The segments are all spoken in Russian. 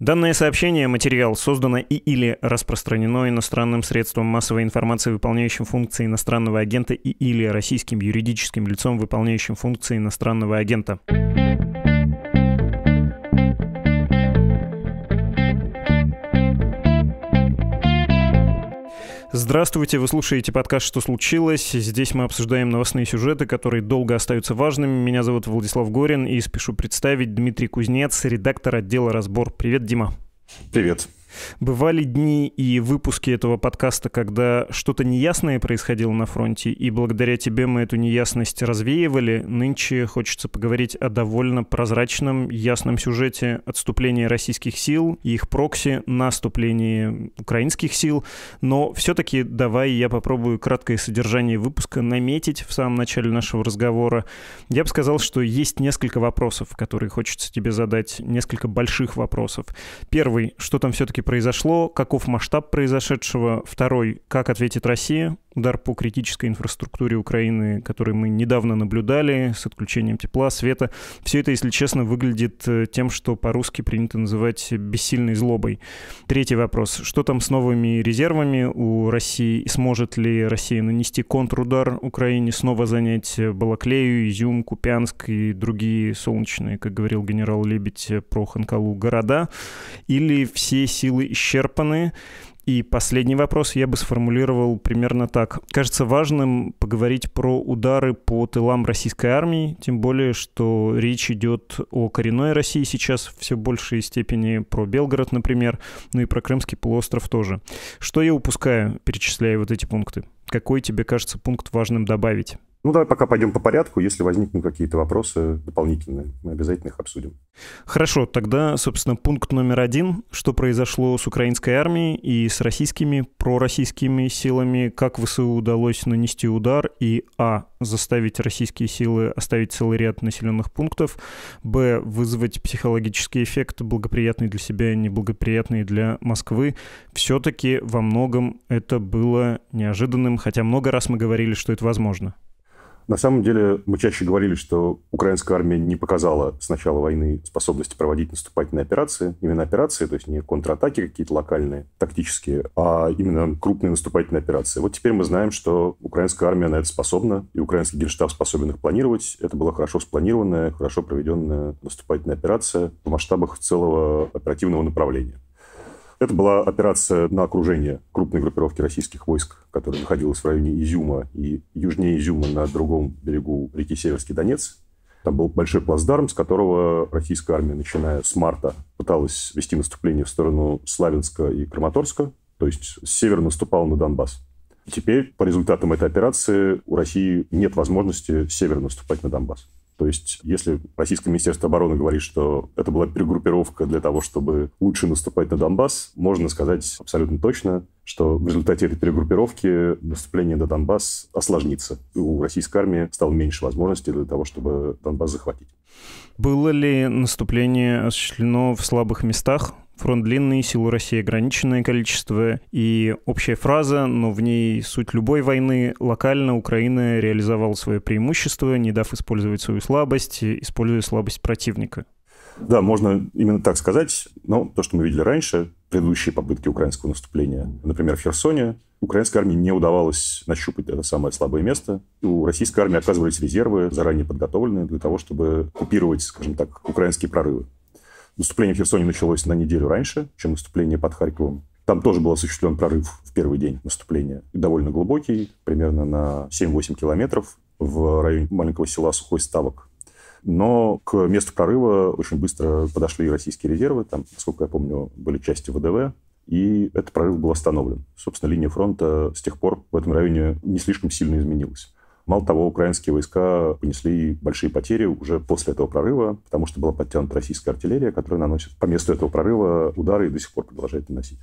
Данное сообщение, материал создано и или распространено иностранным средством массовой информации, выполняющим функции иностранного агента и или российским юридическим лицом, выполняющим функции иностранного агента. Здравствуйте, вы слушаете подкаст «Что случилось?». Здесь мы обсуждаем новостные сюжеты, которые долго остаются важными. Меня зовут Владислав Горин и спешу представить Дмитрий Кузнец, редактор отдела «Разбор». Привет, Дима. Привет. Бывали дни и выпуски этого подкаста, когда что-то неясное происходило на фронте, и благодаря тебе мы эту неясность развеивали. Нынче хочется поговорить о довольно прозрачном, ясном сюжете отступления российских сил и их прокси, наступлении украинских сил. Но все-таки давай я попробую краткое содержание выпуска наметить в самом начале нашего разговора. Я бы сказал, что есть несколько вопросов, которые хочется тебе задать, несколько больших вопросов. Первый, что там все-таки все-таки произошло, каков масштаб произошедшего. Второй, как ответит Россия удар по критической инфраструктуре Украины, который мы недавно наблюдали с отключением тепла, света. Все это, если честно, выглядит э, тем, что по-русски принято называть бессильной злобой. Третий вопрос. Что там с новыми резервами у России? Сможет ли Россия нанести контрудар Украине, снова занять Балаклею, Изюм, Купянск и другие солнечные, как говорил генерал Лебедь про Ханкалу, города? Или все силы исчерпаны? И последний вопрос я бы сформулировал примерно так. Кажется важным поговорить про удары по тылам российской армии, тем более, что речь идет о коренной России сейчас все большей степени, про Белгород, например, ну и про Крымский полуостров тоже. Что я упускаю, перечисляя вот эти пункты? Какой тебе кажется пункт важным добавить? Ну, давай пока пойдем по порядку. Если возникнут какие-то вопросы дополнительные, мы обязательно их обсудим. Хорошо, тогда, собственно, пункт номер один. Что произошло с украинской армией и с российскими, пророссийскими силами? Как ВСУ удалось нанести удар и, а, заставить российские силы оставить целый ряд населенных пунктов, б, вызвать психологический эффект, благоприятный для себя и неблагоприятный для Москвы. Все-таки во многом это было неожиданным, хотя много раз мы говорили, что это возможно. На самом деле, мы чаще говорили, что украинская армия не показала с начала войны способности проводить наступательные операции. Именно операции, то есть не контратаки какие-то локальные, тактические, а именно крупные наступательные операции. Вот теперь мы знаем, что украинская армия на это способна, и украинский генштаб способен их планировать. Это была хорошо спланированная, хорошо проведенная наступательная операция в масштабах целого оперативного направления. Это была операция на окружение крупной группировки российских войск, которая находилась в районе Изюма и южнее Изюма на другом берегу реки Северский Донец. Там был большой плацдарм, с которого российская армия, начиная с марта, пыталась вести наступление в сторону Славянска и Краматорска, то есть с севера наступала на Донбасс. Теперь, по результатам этой операции, у России нет возможности с севера наступать на Донбасс. То есть, если Российское Министерство обороны говорит, что это была перегруппировка для того, чтобы лучше наступать на Донбасс, можно сказать абсолютно точно, что в результате этой перегруппировки наступление на Донбасс осложнится. У российской армии стало меньше возможностей для того, чтобы Донбасс захватить. Было ли наступление осуществлено в слабых местах? Фронт длинный, силу России ограниченное количество, и общая фраза, но в ней суть любой войны. Локально Украина реализовала свое преимущество, не дав использовать свою слабость, используя слабость противника. Да, можно именно так сказать. Но то, что мы видели раньше, предыдущие попытки украинского наступления, например, в Херсоне, украинской армии не удавалось нащупать это самое слабое место. У российской армии оказывались резервы, заранее подготовленные для того, чтобы купировать, скажем так, украинские прорывы. Наступление в Херсоне началось на неделю раньше, чем наступление под Харьковом. Там тоже был осуществлен прорыв в первый день наступления. Довольно глубокий, примерно на 7-8 километров в районе маленького села Сухой Ставок. Но к месту прорыва очень быстро подошли российские резервы. Там, насколько я помню, были части ВДВ. И этот прорыв был остановлен. Собственно, линия фронта с тех пор в этом районе не слишком сильно изменилась. Мало того, украинские войска понесли большие потери уже после этого прорыва, потому что была подтянута российская артиллерия, которая наносит по месту этого прорыва удары и до сих пор продолжает наносить.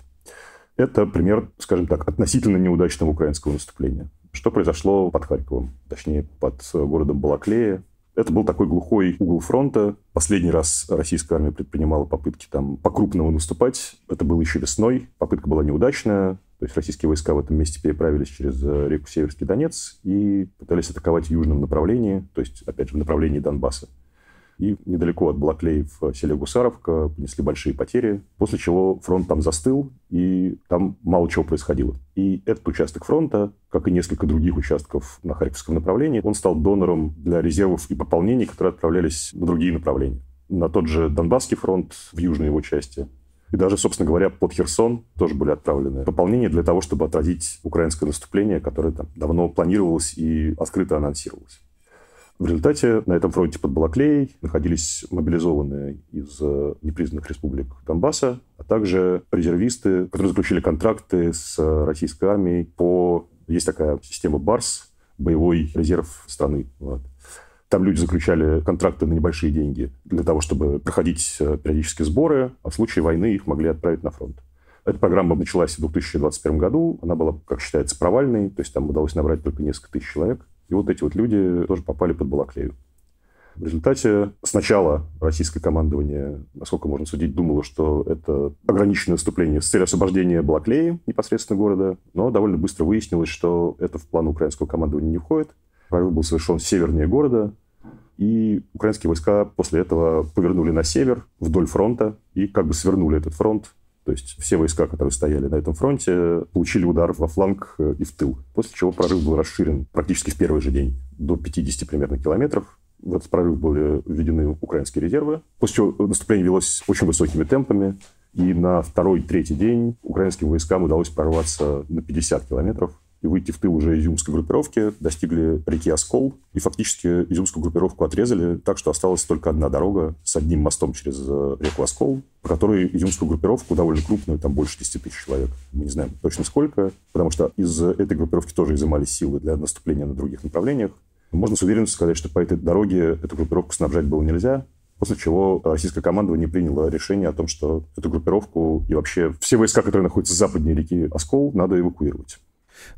Это пример, скажем так, относительно неудачного украинского наступления. Что произошло под Харьковом, точнее, под городом Балаклея. Это был такой глухой угол фронта. Последний раз российская армия предпринимала попытки там по-крупному наступать. Это было еще весной. Попытка была неудачная. То есть российские войска в этом месте переправились через э, реку Северский Донец и пытались атаковать в южном направлении, то есть, опять же, в направлении Донбасса. и недалеко от Балаклей в селе Гусаровка понесли большие потери, после чего фронт там застыл, и там мало чего происходило. И этот участок фронта, как и несколько других участков на Харьковском направлении, он стал донором для резервов и пополнений, которые отправлялись на другие направления. На тот же Донбасский фронт в южной его части, и даже, собственно говоря, под Херсон тоже были отправлены пополнения для того, чтобы отразить украинское наступление, которое там давно планировалось и открыто анонсировалось. В результате на этом фронте под Балаклеей находились мобилизованные из э, непризнанных республик Донбасса, а также резервисты, которые заключили контракты с российской армией по... Есть такая система БАРС, боевой резерв страны. Вот. Там люди заключали контракты на небольшие деньги для того, чтобы проходить э, периодические сборы, а в случае войны их могли отправить на фронт. Эта программа началась в 2021 году. Она была, как считается, провальной. То есть там удалось набрать только несколько тысяч человек. И вот эти вот люди тоже попали под Балаклею. В результате сначала российское командование, насколько можно судить, думало, что это ограниченное наступление с целью освобождения Балаклеи, непосредственно города, но довольно быстро выяснилось, что это в план украинского командования не входит. Прорыв был совершен севернее города, и украинские войска после этого повернули на север, вдоль фронта, и как бы свернули этот фронт то есть все войска, которые стояли на этом фронте, получили удар во фланг э, и в тыл. После чего прорыв был расширен практически в первый же день до 50 примерно километров. В этот прорыв были введены украинские резервы. После чего наступление велось очень высокими темпами. И на второй-третий день украинским войскам удалось прорваться на 50 километров и выйти в тыл уже изюмской группировки, достигли реки Оскол, и фактически изюмскую группировку отрезали, так что осталась только одна дорога с одним мостом через э, реку Оскол, по которой изюмскую группировку, довольно крупную, там больше 10 тысяч человек, мы не знаем точно сколько, потому что из этой группировки тоже изымались силы для наступления на других направлениях. Можно с уверенностью сказать, что по этой дороге эту группировку снабжать было нельзя, после чего российское командование приняло решение о том, что эту группировку и вообще все войска, которые находятся западнее реки Оскол, надо эвакуировать.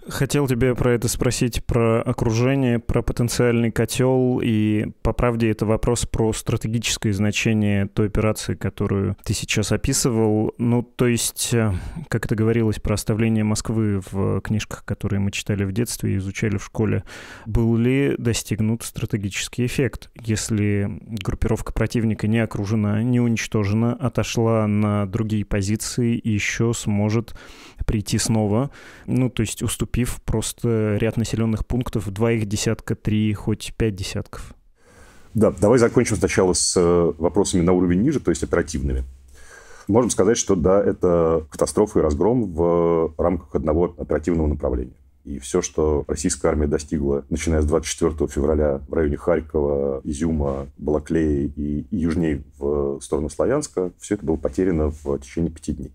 Хотел тебя про это спросить, про окружение, про потенциальный котел, и по правде это вопрос про стратегическое значение той операции, которую ты сейчас описывал. Ну, то есть, э, как это говорилось про оставление Москвы в книжках, которые мы читали в детстве и изучали в школе, был ли достигнут стратегический эффект, если группировка противника не окружена, не уничтожена, отошла на другие позиции и еще сможет прийти снова, ну, то есть уступив просто ряд населенных пунктов, два их десятка, три, хоть пять десятков. Да, давай закончим сначала с э, вопросами на уровень ниже, то есть оперативными. Можем сказать, что да, это катастрофа и разгром в рамках одного оперативного направления. И все, что российская армия достигла, начиная с 24 февраля в районе Харькова, Изюма, Балаклеи и, южнее в сторону Славянска, все это было потеряно в течение пяти дней.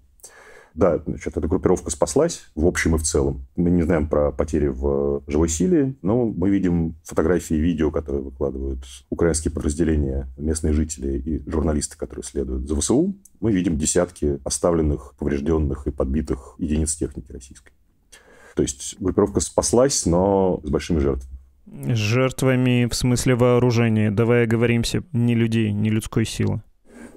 Да, значит, эта группировка спаслась в общем и в целом. Мы не знаем про потери в живой силе, но мы видим фотографии и видео, которые выкладывают украинские подразделения, местные жители и журналисты, которые следуют за ВСУ. Мы видим десятки оставленных, поврежденных и подбитых единиц техники российской. То есть группировка спаслась, но с большими жертвами. Жертвами в смысле вооружения. Давай оговоримся, не людей, не людской силы.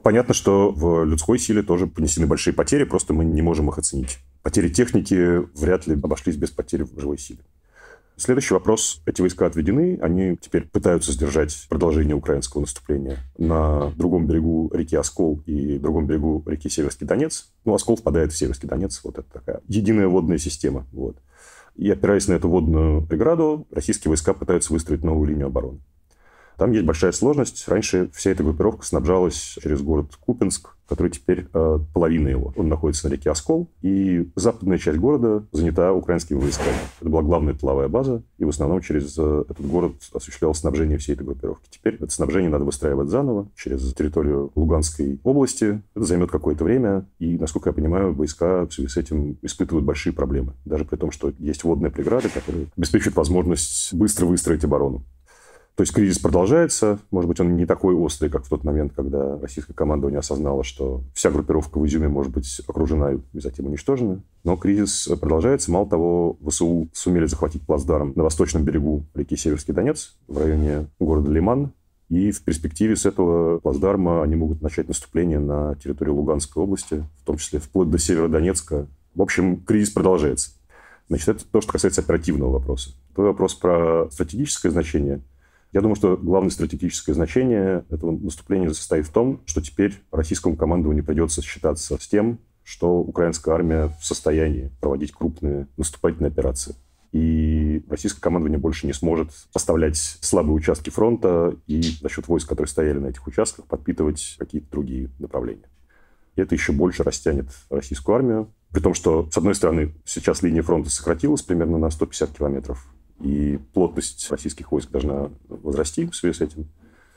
Понятно, что в людской силе тоже понесены большие потери, просто мы не можем их оценить. Потери техники вряд ли обошлись без потери в живой силе. Следующий вопрос. Эти войска отведены, они теперь пытаются сдержать продолжение украинского наступления на другом берегу реки Оскол и другом берегу реки Северский Донец. Ну, Оскол впадает в Северский Донец, вот это такая единая водная система. Вот. И опираясь на эту водную преграду, российские войска пытаются выстроить новую линию обороны. Там есть большая сложность. Раньше вся эта группировка снабжалась через город Купинск, который теперь э, половина его. Он находится на реке Оскол, и западная часть города занята украинскими войсками. Это была главная тыловая база, и в основном через э, этот город осуществлялось снабжение всей этой группировки. Теперь это снабжение надо выстраивать заново через территорию Луганской области. Это займет какое-то время, и, насколько я понимаю, войска в связи с этим испытывают большие проблемы. Даже при том, что есть водные преграды, которые обеспечивают возможность быстро выстроить оборону. То есть кризис продолжается. Может быть, он не такой острый, как в тот момент, когда российское командование осознало, что вся группировка в Изюме может быть окружена и затем уничтожена. Но кризис продолжается. Мало того, ВСУ сумели захватить плацдарм на восточном берегу реки Северский Донец, в районе города Лиман. И в перспективе с этого плацдарма они могут начать наступление на территорию Луганской области, в том числе вплоть до Северодонецка. В общем, кризис продолжается. Значит, это то, что касается оперативного вопроса. Твой вопрос про стратегическое значение – Я думаю, что главное стратегическое значение этого наступления состоит в том, что теперь российскому командованию придется считаться с тем, что украинская армия в состоянии проводить крупные наступательные операции. И российское командование больше не сможет поставлять слабые участки фронта и за счет войск, которые стояли на этих участках, подпитывать какие-то другие направления. И это еще больше растянет российскую армию. При том, что, с одной стороны, сейчас линия фронта сократилась примерно на 150 километров, и плотность российских войск должна возрасти в связи с этим.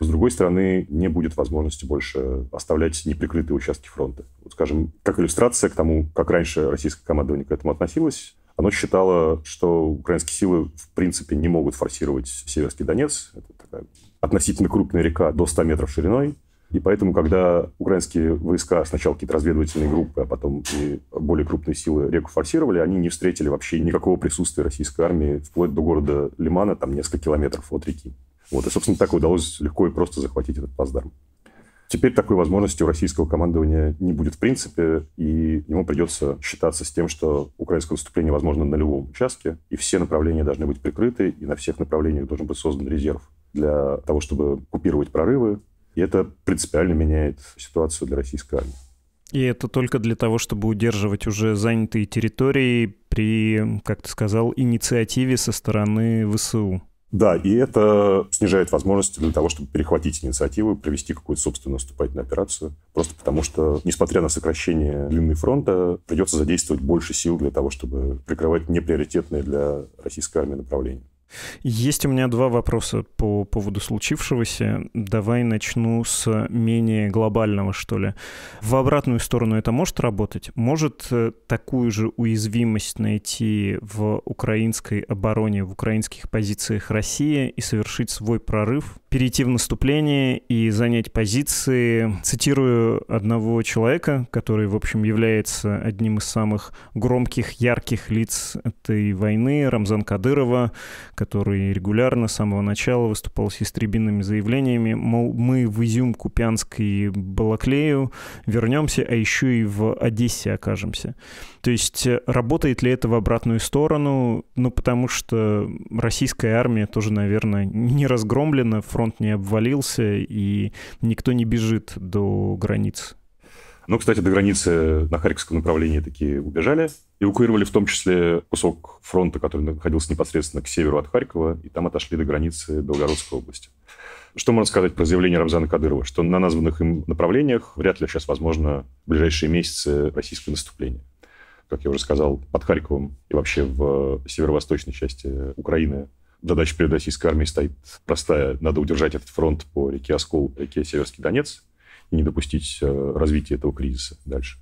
С другой стороны, не будет возможности больше оставлять неприкрытые участки фронта. Вот, скажем, как иллюстрация к тому, как раньше российское командование к этому относилось, оно считало, что украинские силы в принципе не могут форсировать Северский Донец. Это такая относительно крупная река до 100 метров шириной. И поэтому, когда украинские войска, сначала какие-то разведывательные группы, а потом и более крупные силы реку форсировали, они не встретили вообще никакого присутствия российской армии вплоть до города Лимана, там несколько километров от реки. Вот. И, собственно, так удалось легко и просто захватить этот плацдарм. Теперь такой возможности у российского командования не будет в принципе, и ему придется считаться с тем, что украинское наступление возможно на любом участке, и все направления должны быть прикрыты, и на всех направлениях должен быть создан резерв для того, чтобы купировать прорывы, и это принципиально меняет ситуацию для российской армии. И это только для того, чтобы удерживать уже занятые территории при, как ты сказал, инициативе со стороны ВСУ. Да, и это снижает возможности для того, чтобы перехватить инициативу провести какую-то собственную наступательную операцию. Просто потому что, несмотря на сокращение длины фронта, придется задействовать больше сил для того, чтобы прикрывать неприоритетные для российской армии направления. Есть у меня два вопроса по поводу случившегося. Давай начну с менее глобального, что ли. В обратную сторону это может работать? Может э, такую же уязвимость найти в украинской обороне, в украинских позициях России и совершить свой прорыв, перейти в наступление и занять позиции? Цитирую одного человека, который, в общем, является одним из самых громких, ярких лиц этой войны, Рамзан Кадырова, который регулярно с самого начала выступал с истребинными заявлениями, мол, мы в Изюм, Купянск и Балаклею вернемся, а еще и в Одессе окажемся. То есть э, работает ли это в обратную сторону? Ну, потому что российская армия тоже, наверное, не разгромлена, не обвалился, и никто не бежит до границ. Ну, кстати, до границы на Харьковском направлении такие убежали. Эвакуировали в том числе кусок фронта, который находился непосредственно к северу от Харькова, и там отошли до границы Белгородской области. Что можно сказать про заявление Рамзана Кадырова? Что на названных им направлениях вряд ли сейчас возможно в ближайшие месяцы российское наступление. Как я уже сказал, под Харьковом и вообще в северо-восточной части Украины задача перед российской армией стоит простая. Надо удержать этот фронт по реке Оскол, реке Северский Донец, и не допустить э, развития этого кризиса дальше.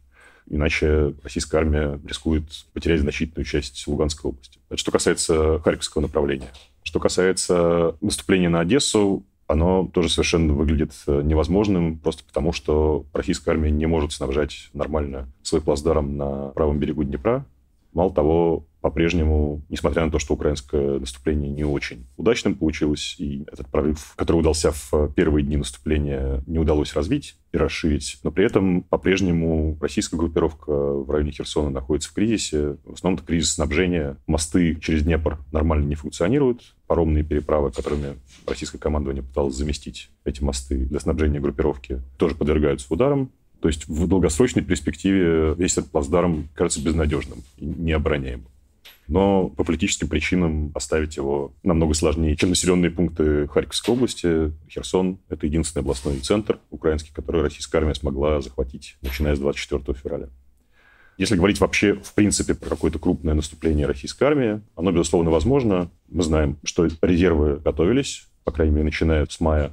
Иначе российская армия рискует потерять значительную часть Луганской области. Это что касается Харьковского направления. Что касается наступления на Одессу, оно тоже совершенно выглядит э, невозможным, просто потому что российская армия не может снабжать нормально свой плацдарм на правом берегу Днепра. Мало того, по-прежнему, несмотря на то, что украинское наступление не очень удачным получилось, и этот прорыв, который удался в первые дни наступления, не удалось развить и расширить, но при этом по-прежнему российская группировка в районе Херсона находится в кризисе. В основном это кризис снабжения. Мосты через Днепр нормально не функционируют. Паромные переправы, которыми российское командование пыталось заместить эти мосты для снабжения группировки, тоже подвергаются ударам. То есть в долгосрочной перспективе весь этот плацдарм кажется безнадежным и необороняемым но по политическим причинам оставить его намного сложнее, чем населенные пункты Харьковской области. Херсон — это единственный областной центр украинский, который российская армия смогла захватить, начиная с 24 февраля. Если говорить вообще, в принципе, про какое-то крупное наступление российской армии, оно, безусловно, возможно. Мы знаем, что резервы готовились, по крайней мере, начиная с мая.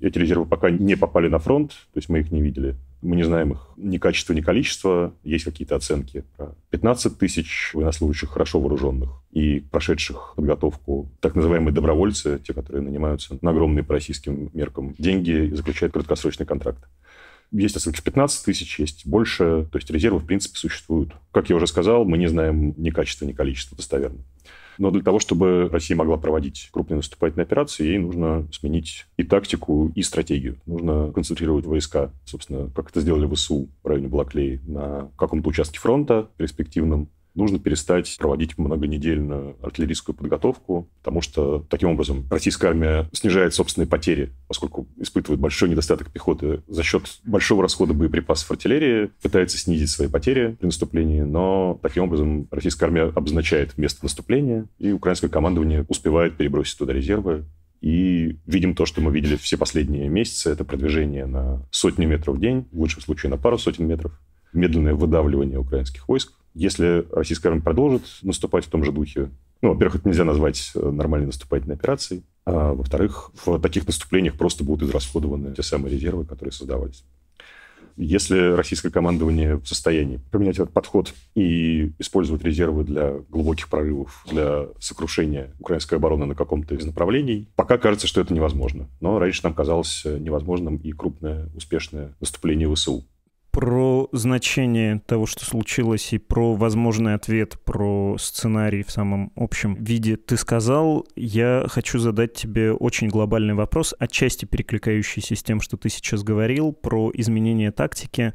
Эти резервы пока не попали на фронт, то есть мы их не видели. Мы не знаем их ни качества, ни количества. Есть какие-то оценки про 15 тысяч военнослужащих хорошо вооруженных и прошедших подготовку так называемые добровольцы, те, которые нанимаются на огромные по российским меркам деньги и заключают краткосрочный контракт. Есть оценки 15 тысяч, есть больше. То есть резервы, в принципе, существуют. Как я уже сказал, мы не знаем ни качества, ни количества достоверно. Но для того, чтобы Россия могла проводить крупные наступательные операции, ей нужно сменить и тактику, и стратегию. Нужно концентрировать войска, собственно, как это сделали в ВСУ в районе Балаклеи, на каком-то участке фронта перспективном, нужно перестать проводить многонедельную артиллерийскую подготовку, потому что таким образом российская армия снижает собственные потери, поскольку испытывает большой недостаток пехоты за счет большого расхода боеприпасов артиллерии, пытается снизить свои потери при наступлении, но таким образом российская армия обозначает место наступления, и украинское командование успевает перебросить туда резервы, и видим то, что мы видели все последние месяцы. Это продвижение на сотни метров в день, в лучшем случае на пару сотен метров. Медленное выдавливание украинских войск. Если российская армия продолжит наступать в том же духе, ну, во-первых, это нельзя назвать э, нормальной наступательной операцией, а во-вторых, в таких наступлениях просто будут израсходованы те самые резервы, которые создавались. Если российское командование в состоянии поменять этот подход и использовать резервы для глубоких прорывов, для сокрушения украинской обороны на каком-то из направлений, пока кажется, что это невозможно. Но раньше нам казалось невозможным и крупное успешное наступление ВСУ про значение того, что случилось, и про возможный ответ, про сценарий в самом общем виде ты сказал. Я хочу задать тебе очень глобальный вопрос, отчасти перекликающийся с тем, что ты сейчас говорил, про изменение тактики.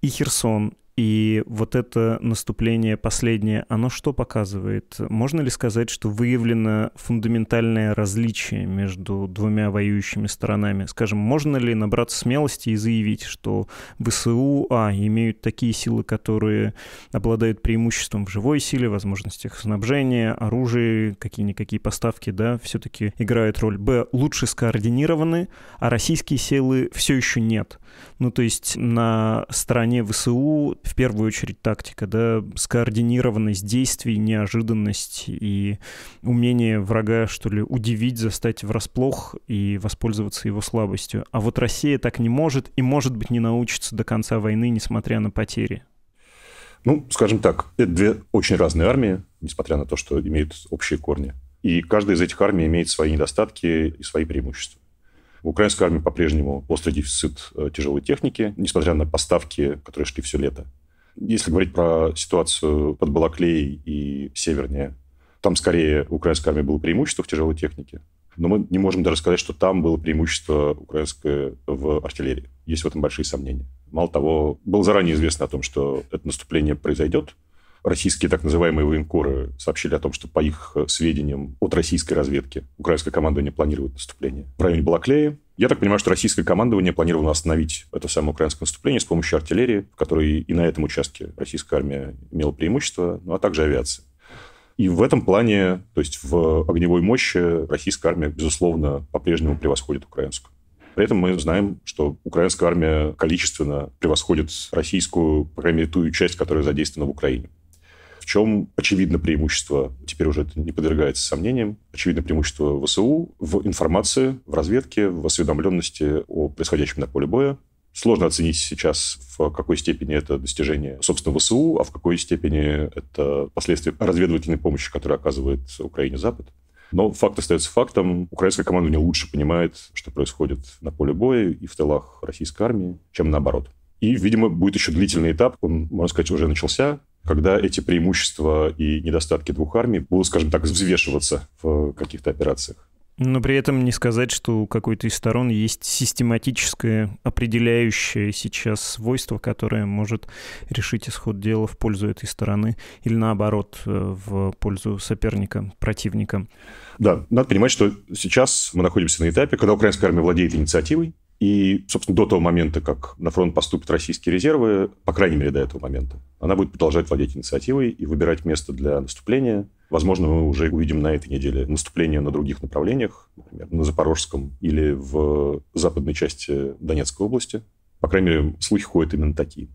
И Херсон, и вот это наступление последнее, оно что показывает? Можно ли сказать, что выявлено фундаментальное различие между двумя воюющими сторонами? Скажем, можно ли набраться смелости и заявить, что ВСУ, а, имеют такие силы, которые обладают преимуществом в живой силе, возможностях снабжения, оружия, какие-никакие поставки, да, все-таки играют роль. Б, лучше скоординированы, а российские силы все еще нет. Ну, то есть на стороне ВСУ в первую очередь тактика, да, скоординированность действий, неожиданность и умение врага, что ли, удивить, застать врасплох и воспользоваться его слабостью. А вот Россия так не может и, может быть, не научится до конца войны, несмотря на потери. Ну, скажем так, это две очень разные армии, несмотря на то, что имеют общие корни. И каждая из этих армий имеет свои недостатки и свои преимущества. Украинской армии по-прежнему острый дефицит э, тяжелой техники, несмотря на поставки, которые шли все лето. Если говорить про ситуацию под Балаклеей и севернее, там скорее украинской армии было преимущество в тяжелой технике. Но мы не можем даже сказать, что там было преимущество украинское в артиллерии. Есть в этом большие сомнения. Мало того, было заранее известно о том, что это наступление произойдет, российские так называемые военкоры сообщили о том, что по их э, сведениям от российской разведки украинское командование планирует наступление в районе Балаклеи. Я так понимаю, что российское командование планировало остановить это самое украинское наступление с помощью артиллерии, в которой и на этом участке российская армия имела преимущество, ну а также авиации. И в этом плане, то есть в огневой мощи, российская армия, безусловно, по-прежнему превосходит украинскую. При этом мы знаем, что украинская армия количественно превосходит российскую, по крайней мере, ту часть, которая задействована в Украине. В чем очевидно преимущество, теперь уже это не подвергается сомнениям, очевидно преимущество ВСУ в информации, в разведке, в осведомленности о происходящем на поле боя. Сложно оценить сейчас, в какой степени это достижение, собственно, ВСУ, а в какой степени это последствия разведывательной помощи, которую оказывает Украине Запад. Но факт остается фактом. Украинское командование лучше понимает, что происходит на поле боя и в тылах российской армии, чем наоборот. И, видимо, будет еще длительный этап, он, можно сказать, уже начался, когда эти преимущества и недостатки двух армий будут, скажем так, взвешиваться в каких-то операциях. Но при этом не сказать, что у какой-то из сторон есть систематическое, определяющее сейчас свойство, которое может решить исход дела в пользу этой стороны или наоборот э, в пользу соперника, противника. Да, надо понимать, что сейчас мы находимся на этапе, когда украинская армия владеет инициативой, и, собственно, до того момента, как на фронт поступят российские резервы, по крайней мере, до этого момента, она будет продолжать владеть инициативой и выбирать место для наступления. Возможно, мы уже увидим на этой неделе наступление на других направлениях, например, на Запорожском или в западной части Донецкой области. По крайней мере, слухи ходят именно такие.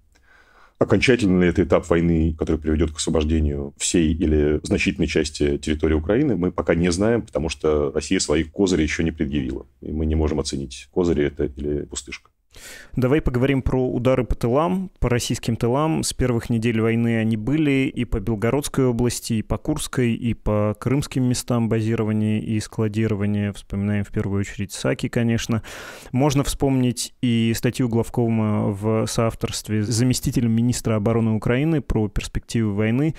Окончательно ли это этап войны, который приведет к освобождению всей или значительной части территории Украины, мы пока не знаем, потому что Россия свои козыри еще не предъявила. И мы не можем оценить, козыри это или пустышка. Давай поговорим про удары по тылам, по российским тылам. С первых недель войны они были и по Белгородской области, и по Курской, и по крымским местам базирования и складирования. Вспоминаем в первую очередь Саки, конечно. Можно вспомнить и статью Главкома в соавторстве с заместителем министра обороны Украины про перспективы войны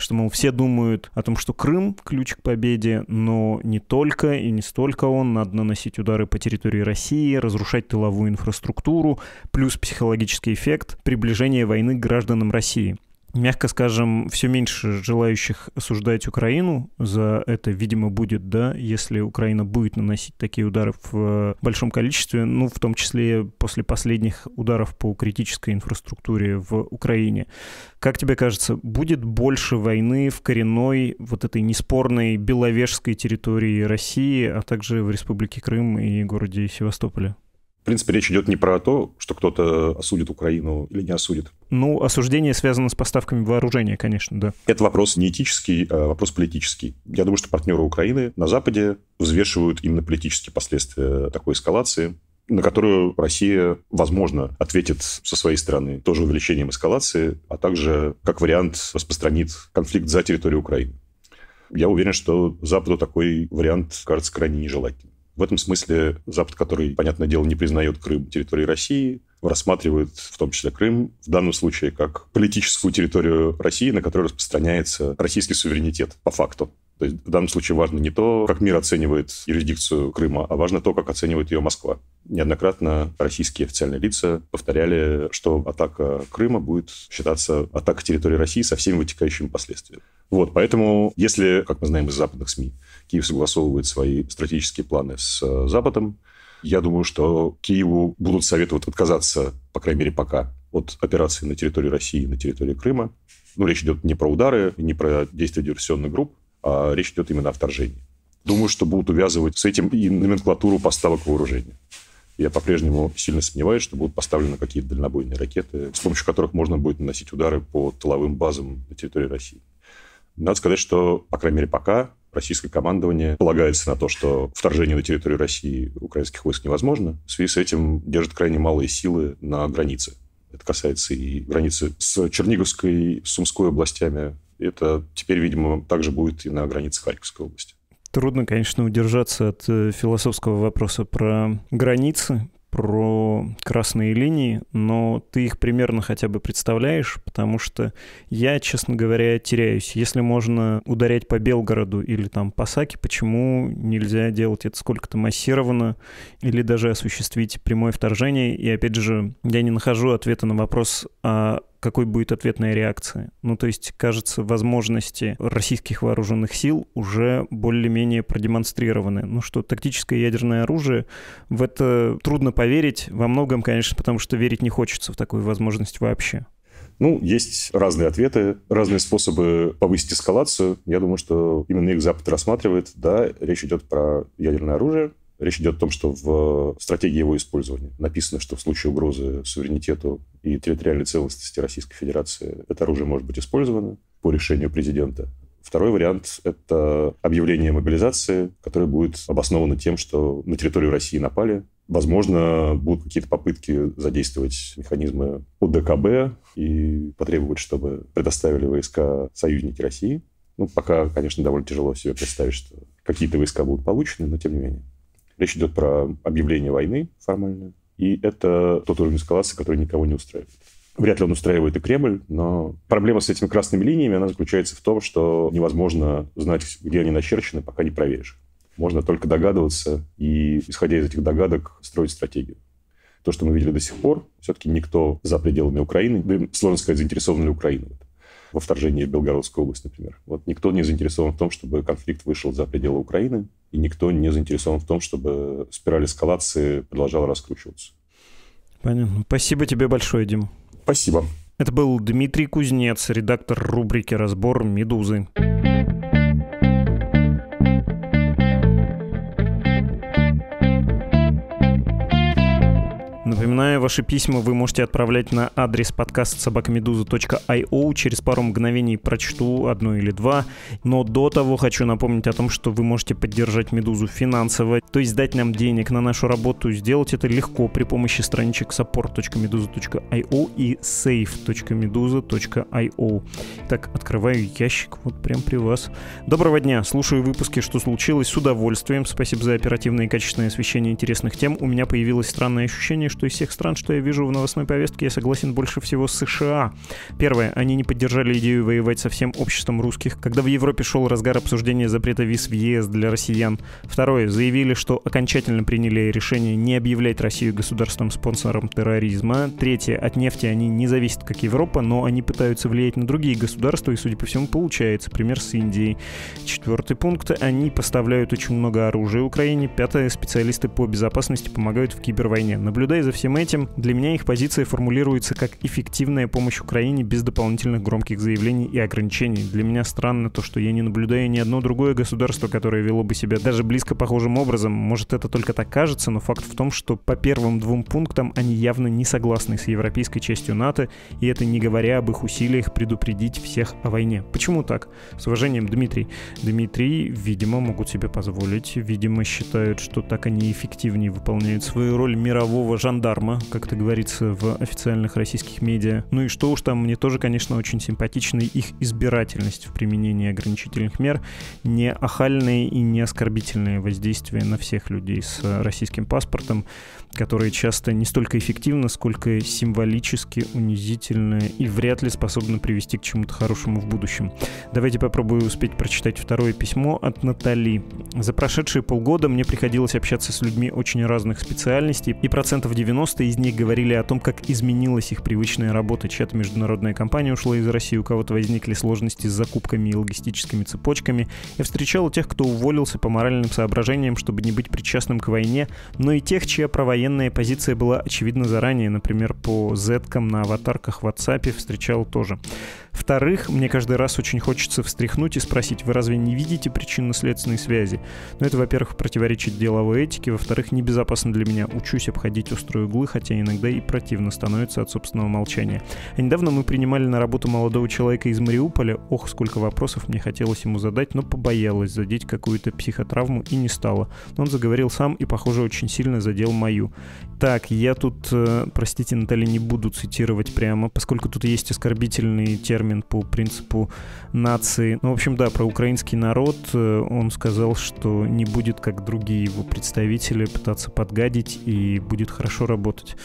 что, мол, все думают о том, что Крым — ключ к победе, но не только и не столько он. Надо наносить удары по территории России, разрушать тыловую инфраструктуру, плюс психологический эффект приближения войны к гражданам России. мягко скажем, все меньше желающих осуждать Украину за это, видимо, будет, да, если Украина будет наносить такие удары в большом количестве, ну, в том числе после последних ударов по критической инфраструктуре в Украине. Как тебе кажется, будет больше войны в коренной, вот этой неспорной беловежской территории России, а также в Республике Крым и городе Севастополе? Принципе, речь идет не про то, что кто-то осудит Украину или не осудит. Ну, осуждение связано с поставками вооружения, конечно, да. Это вопрос не этический, а вопрос политический. Я думаю, что партнеры Украины на Западе взвешивают именно политические последствия такой эскалации на которую Россия, возможно, ответит со своей стороны тоже увеличением эскалации, а также, как вариант, распространит конфликт за территорию Украины. Я уверен, что Западу такой вариант кажется крайне нежелательным. В этом смысле Запад, который, понятное дело, не признает Крым территорией России, рассматривает в том числе Крым в данном случае как политическую территорию России, на которой распространяется российский суверенитет по факту. То есть в данном случае важно не то, как мир оценивает юрисдикцию Крыма, а важно то, как оценивает ее Москва. Неоднократно российские официальные лица повторяли, что атака Крыма будет считаться атакой территории России со всеми вытекающими последствиями. Вот, поэтому, если, как мы знаем из западных СМИ, Киев согласовывает свои стратегические планы с э, Западом, я думаю, что Киеву будут советовать отказаться, по крайней мере, пока, от операции на территории России, на территории Крыма. Ну, речь идет не про удары, не про действия диверсионных групп, а речь идет именно о вторжении. Думаю, что будут увязывать с этим и номенклатуру поставок вооружения. Я по-прежнему сильно сомневаюсь, что будут поставлены какие-то дальнобойные ракеты, с помощью которых можно будет наносить удары по тыловым базам на территории России. Надо сказать, что, по крайней мере, пока российское командование полагается на то, что вторжение на территорию России украинских войск невозможно. В связи с этим держит крайне малые силы на границе. Это касается и границы с Черниговской, Сумской областями, это теперь, видимо, также будет и на границе Харьковской области. Трудно, конечно, удержаться от э, философского вопроса про границы, про красные линии, но ты их примерно хотя бы представляешь, потому что я, честно говоря, теряюсь. Если можно ударять по Белгороду или там по Саке, почему нельзя делать это сколько-то массированно или даже осуществить прямое вторжение? И опять же, я не нахожу ответа на вопрос, а какой будет ответная реакция. Ну, то есть, кажется, возможности российских вооруженных сил уже более-менее продемонстрированы. Ну что, тактическое ядерное оружие, в это трудно поверить, во многом, конечно, потому что верить не хочется в такую возможность вообще. Ну, есть разные ответы, разные способы повысить эскалацию. Я думаю, что именно их Запад рассматривает. Да, речь идет про ядерное оружие, Речь идет о том, что в стратегии его использования написано, что в случае угрозы суверенитету и территориальной целостности Российской Федерации это оружие может быть использовано по решению президента. Второй вариант – это объявление мобилизации, которое будет обосновано тем, что на территорию России напали. Возможно, будут какие-то попытки задействовать механизмы ОДКБ и потребовать, чтобы предоставили войска союзники России. Ну, пока, конечно, довольно тяжело себе представить, что какие-то войска будут получены, но тем не менее. Речь идет про объявление войны формально. И это тот уровень эскалации, который никого не устраивает. Вряд ли он устраивает и Кремль, но проблема с этими красными линиями, она заключается в том, что невозможно знать, где они начерчены, пока не проверишь. Можно только догадываться и, исходя из этих догадок, строить стратегию. То, что мы видели до сих пор, все-таки никто за пределами Украины, да, сложно сказать, заинтересован ли Украина в этом во вторжении в Белгородскую область, например. Вот никто не заинтересован в том, чтобы конфликт вышел за пределы Украины, и никто не заинтересован в том, чтобы спираль эскалации продолжала раскручиваться. Понятно. Спасибо тебе большое, Дим. Спасибо. Это был Дмитрий Кузнец, редактор рубрики «Разбор Медузы». Напоминаю, ваши письма вы можете отправлять на адрес подкаст собакамедуза.io. Через пару мгновений прочту одно или два. Но до того хочу напомнить о том, что вы можете поддержать Медузу финансово, то есть дать нам денег на нашу работу. Сделать это легко при помощи страничек support.meduza.io и save.meduza.io. Так, открываю ящик вот прям при вас. Доброго дня, слушаю выпуски «Что случилось?» с удовольствием. Спасибо за оперативное и качественное освещение интересных тем. У меня появилось странное ощущение, что из всех стран, что я вижу в новостной повестке, я согласен больше всего с США. Первое. Они не поддержали идею воевать со всем обществом русских, когда в Европе шел разгар обсуждения запрета виз в ЕС для россиян. Второе. Заявили, что окончательно приняли решение не объявлять Россию государством-спонсором терроризма. Третье. От нефти они не зависят, как Европа, но они пытаются влиять на другие государства, и, судя по всему, получается. Пример с Индией. Четвертый пункт. Они поставляют очень много оружия Украине. Пятое. Специалисты по безопасности помогают в кибервойне. Наблюдая за всем этим, для меня их позиция формулируется как эффективная помощь Украине без дополнительных громких заявлений и ограничений. Для меня странно то, что я не наблюдаю ни одно другое государство, которое вело бы себя даже близко похожим образом. Может, это только так кажется, но факт в том, что по первым двум пунктам они явно не согласны с европейской частью НАТО, и это не говоря об их усилиях предупредить всех о войне. Почему так? С уважением, Дмитрий. Дмитрий, видимо, могут себе позволить, видимо, считают, что так они эффективнее выполняют свою роль мирового жандарма, как это говорится в официальных российских медиа. Ну и что уж там, мне тоже, конечно, очень симпатична их избирательность в применении ограничительных мер, не охальные и не оскорбительные воздействия на всех людей с российским паспортом, которые часто не столько эффективны, сколько символически унизительны и вряд ли способны привести к чему-то хорошему в будущем. Давайте попробую успеть прочитать второе письмо от Натали. За прошедшие полгода мне приходилось общаться с людьми очень разных специальностей, и процентов 90 из них говорили о том, как изменилась их привычная работа. Чья-то международная компания ушла из России, у кого-то возникли сложности с закупками и логистическими цепочками. Я встречал тех, кто уволился по моральным соображениям, чтобы не быть причастным к войне, но и тех, чья провоенная позиция была очевидна заранее, например, по зеткам на аватарках в WhatsApp встречал тоже. Вторых, мне каждый раз очень хочется встряхнуть и спросить, вы разве не видите причинно-следственной связи? Ну, это, во-первых, противоречит деловой этике, во-вторых, небезопасно для меня. Учусь обходить острые углы, хотя иногда и противно становится от собственного молчания. А недавно мы принимали на работу молодого человека из Мариуполя. Ох, сколько вопросов мне хотелось ему задать, но побоялась задеть какую-то психотравму и не стала. Но он заговорил сам и, похоже, очень сильно задел мою. Так, я тут, э, простите, Наталья, не буду цитировать прямо, поскольку тут есть оскорбительный термин по принципу нации. Ну, в общем, да, про украинский народ э, он сказал, что не будет, как другие его представители, пытаться подгадить и будет хорошо работать.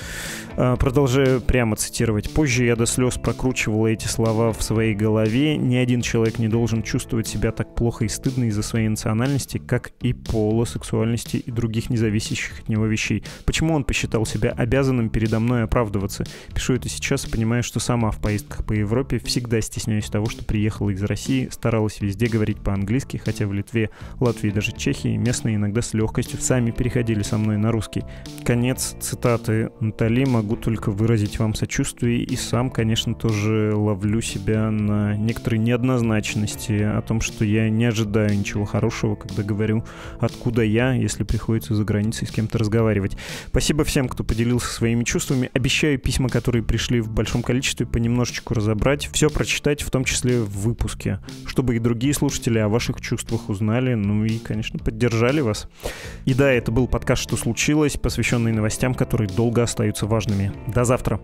А, продолжаю прямо цитировать. Позже я до слез прокручивала эти слова в своей голове. Ни один человек не должен чувствовать себя так плохо и стыдно из-за своей национальности, как и пола, сексуальности и других независящих от него вещей. Почему он посчитал себя обязанным передо мной оправдываться? Пишу это сейчас и понимаю, что сама в поездках по Европе всегда стесняюсь того, что приехала из России, старалась везде говорить по-английски, хотя в Литве, Латвии и даже Чехии местные иногда с легкостью сами переходили со мной на русский. Конец цитаты Натали. Могу только выразить вам сочувствие и сам, конечно, тоже ловлю себя на некоторой неоднозначности о том, что я не ожидаю ничего хорошего, когда говорю, откуда я, если приходится за границей с кем-то разговаривать. Спасибо всем, кто поделился своими чувствами. Обещаю письма, которые пришли в большом количестве, понемножечку разобрать. Все прочитать, в том числе в выпуске, чтобы и другие слушатели о ваших чувствах узнали, ну и, конечно, поддержали вас. И да, это был подкаст «Что случилось?», посвященный новостям, которые долго остаются важными. До завтра.